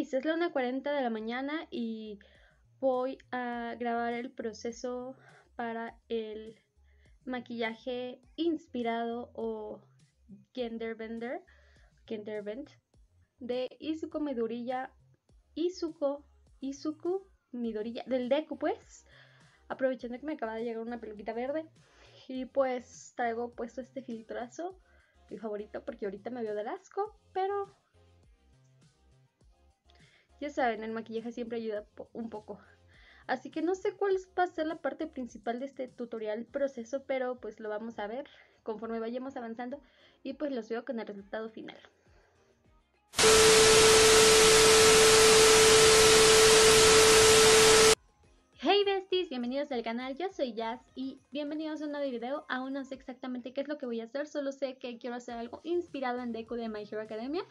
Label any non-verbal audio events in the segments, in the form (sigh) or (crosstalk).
es la 1.40 de la mañana y voy a grabar el proceso para el maquillaje inspirado o genderbender, genderbend de Izuko Midoriya, Izuko, Izuku Midoriya, del Deku pues, aprovechando que me acaba de llegar una peluquita verde. Y pues traigo puesto este filtrazo, mi favorito porque ahorita me veo de asco, pero ya saben, el maquillaje siempre ayuda un poco. Así que no sé cuál va a ser la parte principal de este tutorial proceso, pero pues lo vamos a ver conforme vayamos avanzando y pues los veo con el resultado final. Hey besties, bienvenidos al canal, yo soy Jazz y bienvenidos a un nuevo video. Aún no sé exactamente qué es lo que voy a hacer, solo sé que quiero hacer algo inspirado en Deku de My Hero Academia.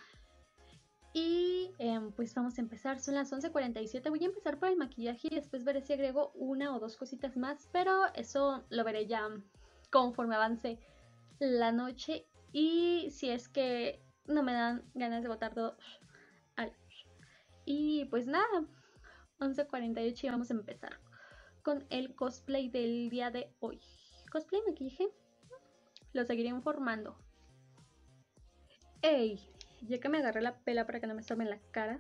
Y em, pues vamos a empezar, son las 11.47, voy a empezar por el maquillaje y después veré si agrego una o dos cositas más, pero eso lo veré ya conforme avance la noche y si es que no me dan ganas de botar todo. Y pues nada, 11.48 y vamos a empezar con el cosplay del día de hoy. Cosplay maquillaje, lo seguiré informando. ¡Ey! Ya que me agarré la pela para que no me en la cara.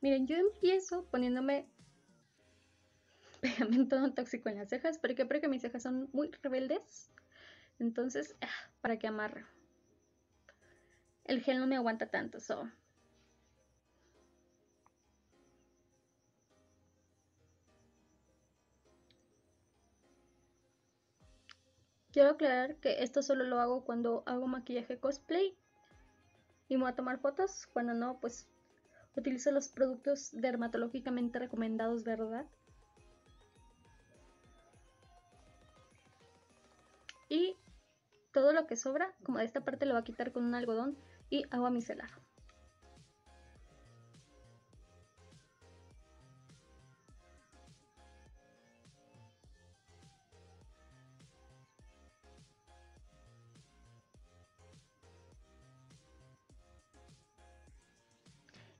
Miren, yo empiezo poniéndome (laughs) pegamento tóxico en las cejas, porque porque mis cejas son muy rebeldes. Entonces, ah, para que amarre. El gel no me aguanta tanto, so. Quiero aclarar que esto solo lo hago cuando hago maquillaje cosplay y me voy a tomar fotos. Cuando no, pues utilizo los productos dermatológicamente recomendados, ¿verdad? Y todo lo que sobra, como de esta parte, lo voy a quitar con un algodón y agua micelar.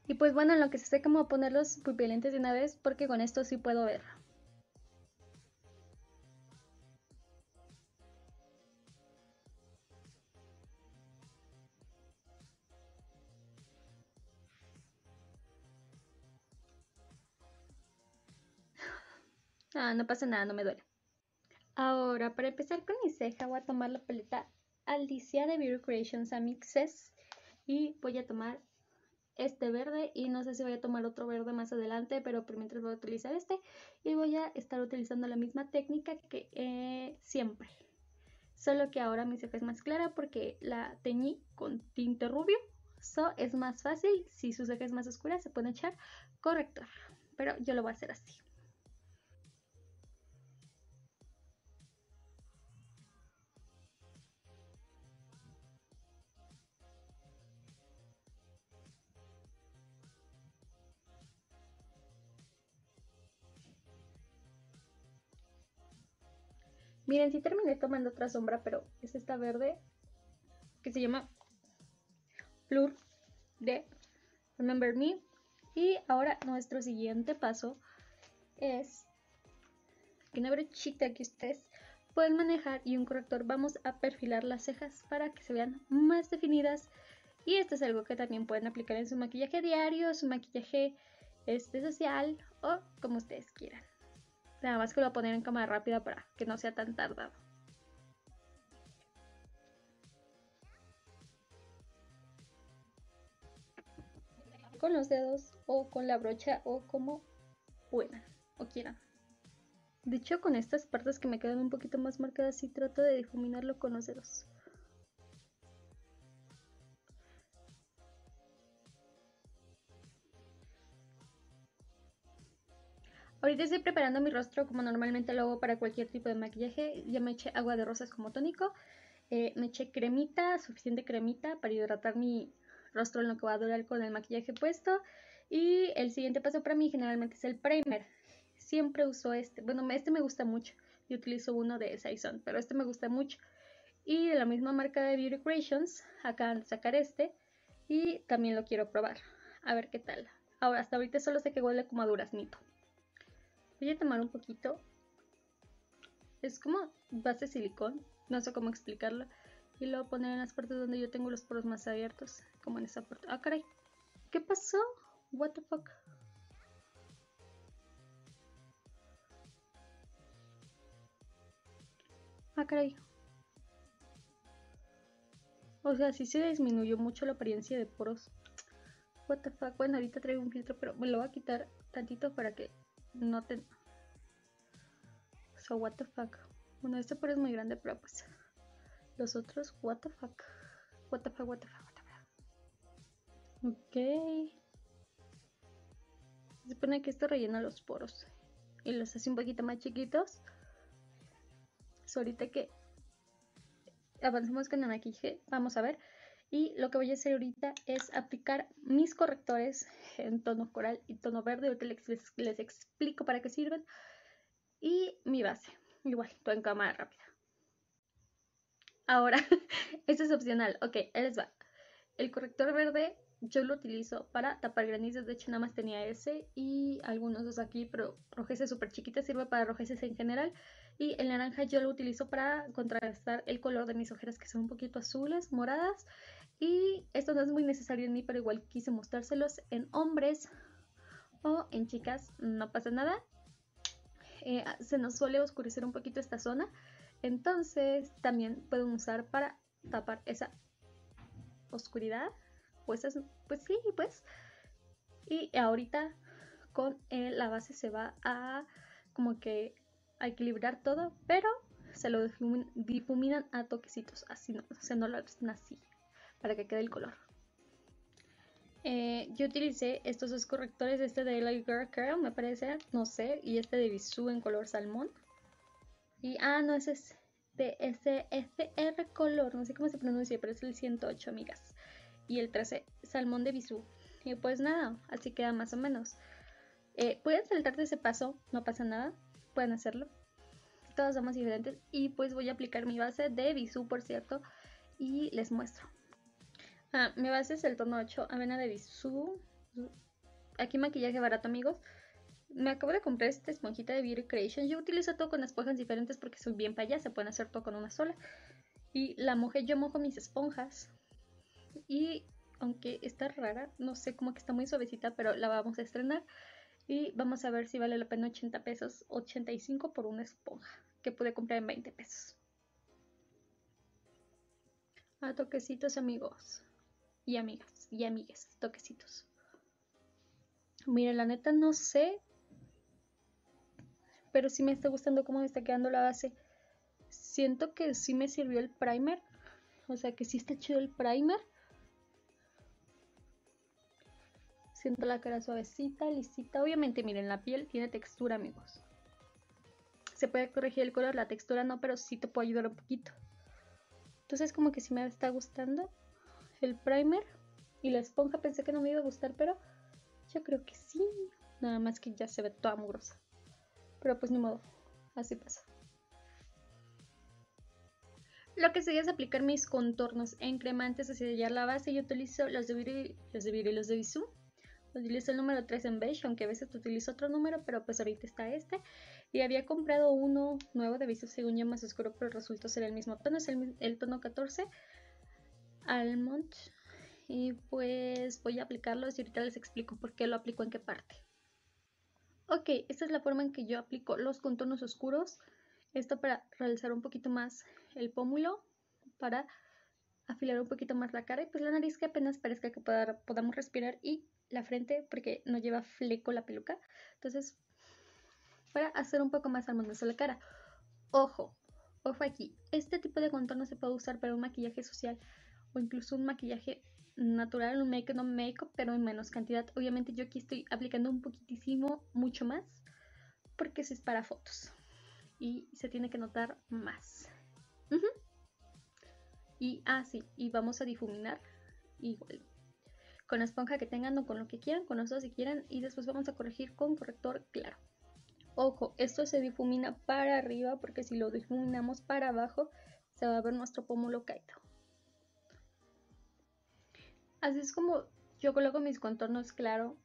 Y pues bueno, en lo que se seca como poner los pupilentes de una vez porque con esto sí puedo ver. (laughs) Ah, no pasa nada, no me duele. Ahora, para empezar con mi ceja, voy a tomar la paleta Alicia de Beauty Creations Amixes y voy a tomar este verde y no sé si voy a tomar otro verde más adelante, pero por mientras voy a utilizar este y voy a estar utilizando la misma técnica que eh, siempre. Solo que ahora mi ceja es más clara porque la teñí con tinte rubio. So es más fácil, si su ceja es más oscura se puede echar corrector, pero yo lo voy a hacer así. Miren, sí terminé tomando otra sombra, pero es esta verde que se llama Flur de Remember Me. Y ahora nuestro siguiente paso es que una brochita que ustedes pueden manejar y un corrector vamos a perfilar las cejas para que se vean más definidas. Y esto es algo que también pueden aplicar en su maquillaje diario, su maquillaje este social o como ustedes quieran. Nada más que lo voy a poner en cámara rápida para que no sea tan tardado. Con los dedos o con la brocha o como puedan o quieran. De hecho, con estas partes que me quedan un poquito más marcadas, sí trato de difuminarlo con los dedos. Ahorita estoy preparando mi rostro como normalmente lo hago para cualquier tipo de maquillaje. Ya me eché agua de rosas como tónico. Eh, me eché cremita, suficiente cremita para hidratar mi rostro en lo que va a durar con el maquillaje puesto. Y el siguiente paso para mí generalmente es el primer. Siempre uso este. Bueno, este me gusta mucho. Yo utilizo uno de Saison, pero este me gusta mucho. Y de la misma marca de Beauty Creations, acaban de sacar este. Y también lo quiero probar. A ver qué tal. Ahora, hasta ahorita solo sé que huele como a duraznito. Voy a tomar un poquito. Es como base silicón, no sé cómo explicarlo. Y lo voy a poner en las partes donde yo tengo los poros más abiertos, como en esa parte. Ah, caray. ¿Qué pasó? What the fuck? Ah, caray. O sea, sí se disminuyó mucho la apariencia de poros. What the fuck. Bueno, ahorita traigo un filtro, pero me lo voy a quitar tantito para que noten. So, what the fuck. Bueno, este poro es muy grande, pero pues. Los otros, what the fuck. What the fuck, what the fuck, what the fuck. Ok. Se supone que esto rellena los poros. Y los hace un poquito más chiquitos. So, ahorita que avancemos con el maquillaje, vamos a ver. Y lo que voy a hacer ahorita es aplicar mis correctores en tono coral y tono verde. Ahorita les, les explico para qué sirven. Y mi base, igual, todo en cámara rápida. Ahora, (laughs) esto es opcional. Ok, les va. El corrector verde yo lo utilizo para tapar granizos. De hecho, nada más tenía ese y algunos dos aquí, pero rojeces súper chiquitas. Sirve para rojeces en general. Y el naranja yo lo utilizo para contrastar el color de mis ojeras que son un poquito azules, moradas. Y esto no es muy necesario en mí, pero igual quise mostrárselos en hombres o en chicas. No pasa nada. Eh, se nos suele oscurecer un poquito esta zona. Entonces también pueden usar para tapar esa oscuridad. Pues, pues sí, pues. Y ahorita con la base se va a como que a equilibrar todo, pero se lo difuminan a toquecitos, así no, o sea, no lo hacen así, para que quede el color. Eh, yo utilicé estos dos correctores, este de Light Girl Curl, me parece, no sé, y este de Bisú en color salmón. Y, ah, no, ese es de SFR color, no sé cómo se pronuncia, pero es el 108, amigas. Y el 13, salmón de bisú. Y pues nada, así queda más o menos. Eh, pueden saltar de ese paso, no pasa nada, pueden hacerlo. Todos somos diferentes. Y pues voy a aplicar mi base de bisú, por cierto, y les muestro. Ah, mi base es el tono 8, avena de bisú. Aquí maquillaje barato, amigos me acabo de comprar esta esponjita de Beauty Creation. Yo utilizo todo con esponjas diferentes porque soy bien payasa, pueden hacer todo con una sola. Y la mojé, yo mojo mis esponjas. Y aunque está rara, no sé, como que está muy suavecita, pero la vamos a estrenar. Y vamos a ver si vale la pena 80 pesos, 85 por una esponja, que pude comprar en 20 pesos. A toquecitos amigos y amigas y amigues, toquecitos. Mira, la neta no sé pero sí me está gustando cómo me está quedando la base. Siento que sí me sirvió el primer, o sea que sí está chido el primer. Siento la cara suavecita, lisita. Obviamente, miren, la piel tiene textura, amigos. Se puede corregir el color, la textura no, pero sí te puede ayudar un poquito. Entonces como que sí me está gustando el primer y la esponja. Pensé que no me iba a gustar, pero yo creo que sí. Nada más que ya se ve toda mugrosa. Pero pues ni modo, así pasa. Lo que sigue es aplicar mis contornos en crema antes de sellar la base. Yo utilizo los de Beauty, los de y los de Bisú. Utilizo el número 3 en beige, aunque a veces utilizo otro número, pero pues ahorita está este. Y había comprado uno nuevo de Bisú, según yo más oscuro, pero resultó ser el mismo tono. Es el, el tono 14, Almond. Y pues voy a aplicarlos y ahorita les explico por qué lo aplico en qué parte. Ok, esta es la forma en que yo aplico los contornos oscuros. Esto para realizar un poquito más el pómulo, para afilar un poquito más la cara y pues la nariz que apenas parezca que podamos respirar y la frente porque no lleva fleco la peluca. Entonces, para hacer un poco más armoniosa la cara. Ojo, ojo aquí, este tipo de contorno se puede usar para un maquillaje social o incluso un maquillaje natural, un make no make pero en menos cantidad. Obviamente yo aquí estoy aplicando un poquitísimo, mucho más, porque es para fotos. Y se tiene que notar más. Y, ah, sí, y vamos a difuminar igual. Con la esponja que tengan o con lo que quieran, con dos si quieran. Y después vamos a corregir con corrector claro. Ojo, esto se difumina para arriba porque si lo difuminamos para abajo se va a ver nuestro pómulo caído. Así es como yo coloco mis contornos claro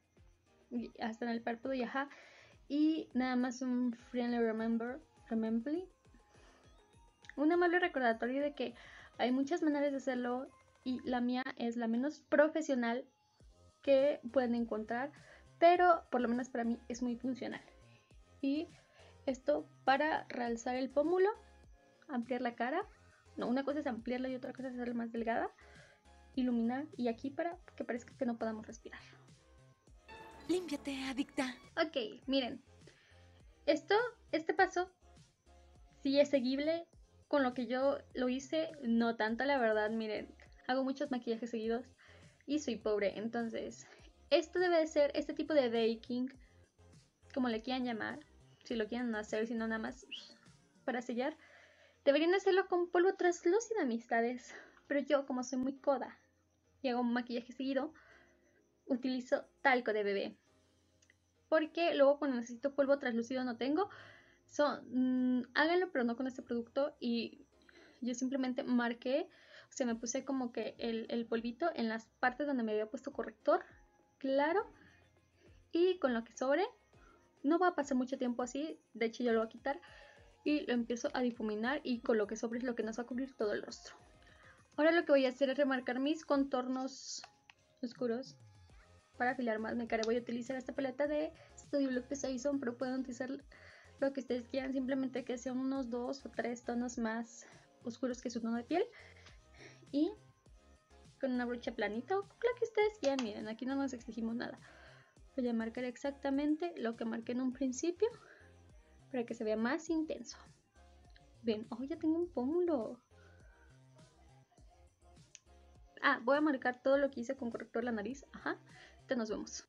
hasta en el párpado y ajá. Y nada más un friendly remember, remember, un amable recordatorio de que hay muchas maneras de hacerlo y la mía es la menos profesional que pueden encontrar, pero por lo menos para mí es muy funcional. Y esto para realzar el pómulo, ampliar la cara. No, una cosa es ampliarla y otra cosa es hacerla más delgada. Iluminar y aquí para que parezca que no podamos respirar. Límpiate, adicta. Ok, miren. Esto, este paso sí es seguible con lo que yo lo hice, no tanto la verdad, miren, hago muchos maquillajes seguidos y soy pobre, entonces esto debe de ser este tipo de baking, como le quieran llamar, si lo quieren hacer, si no nada más para sellar. Deberían hacerlo con polvo translúcido, amistades, pero yo como soy muy coda y hago maquillaje seguido, utilizo talco de bebé. Porque luego cuando necesito polvo translúcido no tengo. So, mm, háganlo, pero no con este producto. Y yo simplemente marqué, o sea, me puse como que el polvito en las partes donde me había puesto corrector claro. Y con lo que sobre, no va a pasar mucho tiempo así. De hecho, yo lo voy a quitar. Y lo empiezo a difuminar. Y con lo que sobre es lo que nos va a cubrir todo el rostro. Ahora lo que voy a hacer es remarcar mis contornos oscuros para afilar más mi cara voy a utilizar esta paleta de Studio Look de pero pueden utilizar lo que ustedes quieran, simplemente que sean unos dos o tres tonos más oscuros que su tono de piel. Y con una brocha planita o la que ustedes quieran, miren, aquí no nos exigimos nada. Voy a marcar exactamente lo que marqué en un principio para que se vea más intenso. Ven, oh, ya tengo un pómulo. Ah, voy a marcar todo lo que hice con corrector la nariz. Ajá nos vemos.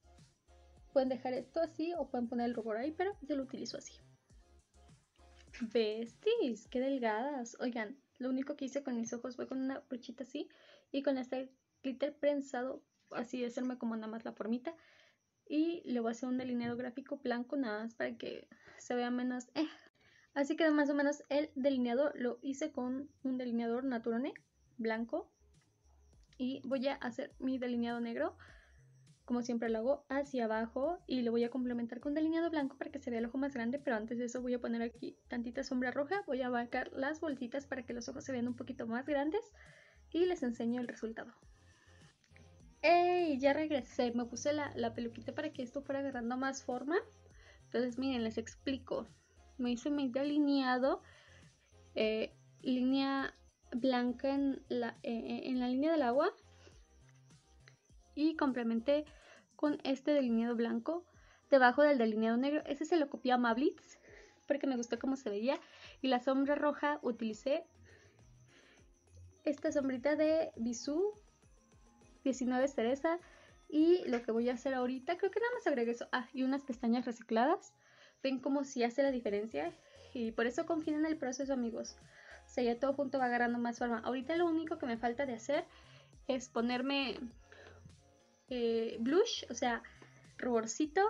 Pueden dejar esto así o pueden poner el rubor ahí, pero yo lo utilizo así. Besties, qué delgadas. Oigan, lo único que hice con mis ojos fue con una brochita así y con este glitter prensado, así de hacerme como nada más la formita. Y le voy a hacer un delineado gráfico blanco nada más para que se vea menos... Eh. Así que más o menos el delineado lo hice con un delineador Naturone blanco. Y voy a hacer mi delineado negro como siempre lo hago hacia abajo y lo voy a complementar con delineado blanco para que se vea el ojo más grande, pero antes de eso voy a poner aquí tantita sombra roja, voy a abarcar las bolsitas para que los ojos se vean un poquito más grandes y les enseño el resultado. ¡Ey! Ya regresé, me puse la, peluquita para que esto fuera agarrando más forma. Entonces miren, les explico. Me hice mi delineado, eh, línea blanca en la, eh, en la línea del agua y complementé con este delineado blanco debajo del delineado negro. Ese se lo copié a Mablitz porque me gustó cómo se veía. Y la sombra roja utilicé esta sombrita de Bisú 19 cereza. Y lo que voy a hacer ahorita, creo que nada más agregué eso. Ah, y unas pestañas recicladas. Ven cómo si hace la diferencia. Y por eso confíen en el proceso, amigos. Sea, ya todo junto va agarrando más forma. Ahorita lo único que me falta de hacer es ponerme eh, blush, o sea, ruborcito,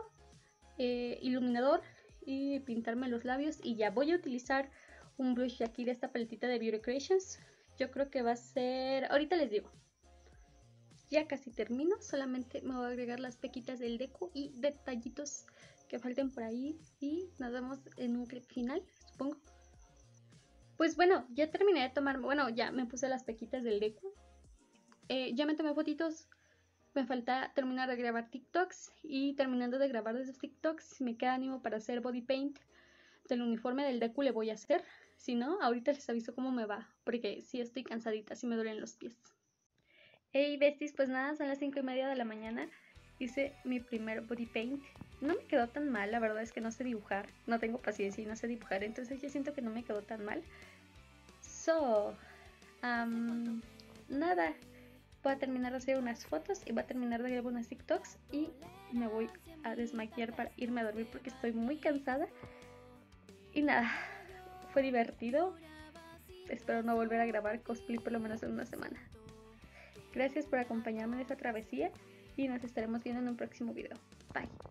eh, iluminador y pintarme los labios. Y ya voy a utilizar un blush de aquí de esta paletita de Beauty Creations. Yo creo que va a ser... Ahorita les digo. Ya casi termino, solamente me voy a agregar las pequitas del deco y detallitos que falten por ahí. Y nos vemos en un clip final, supongo. Pues bueno, ya terminé de tomar, bueno, ya me puse las pequitas del deco. Eh, ya me tomé fotitos me falta terminar de grabar TikToks y terminando de grabar esos TikToks me queda ánimo para hacer body paint del uniforme del Deku le voy a hacer. Si no, ahorita les aviso cómo me va, porque sí estoy cansadita, sí me duelen los pies. Hey besties, pues nada, son las 5 y media de la mañana. Hice mi primer body paint. No me quedó tan mal, la verdad es que no sé dibujar. No tengo paciencia y no sé dibujar, entonces yo siento que no me quedó tan mal. So, nada, voy a terminar de hacer unas fotos y voy a terminar de grabar unas TikToks y me voy a desmaquillar para irme a dormir porque estoy muy cansada. Y nada, fue divertido. Espero no volver a grabar cosplay por lo menos en una semana. Gracias por acompañarme en esta travesía y nos estaremos viendo en un próximo video. Bye.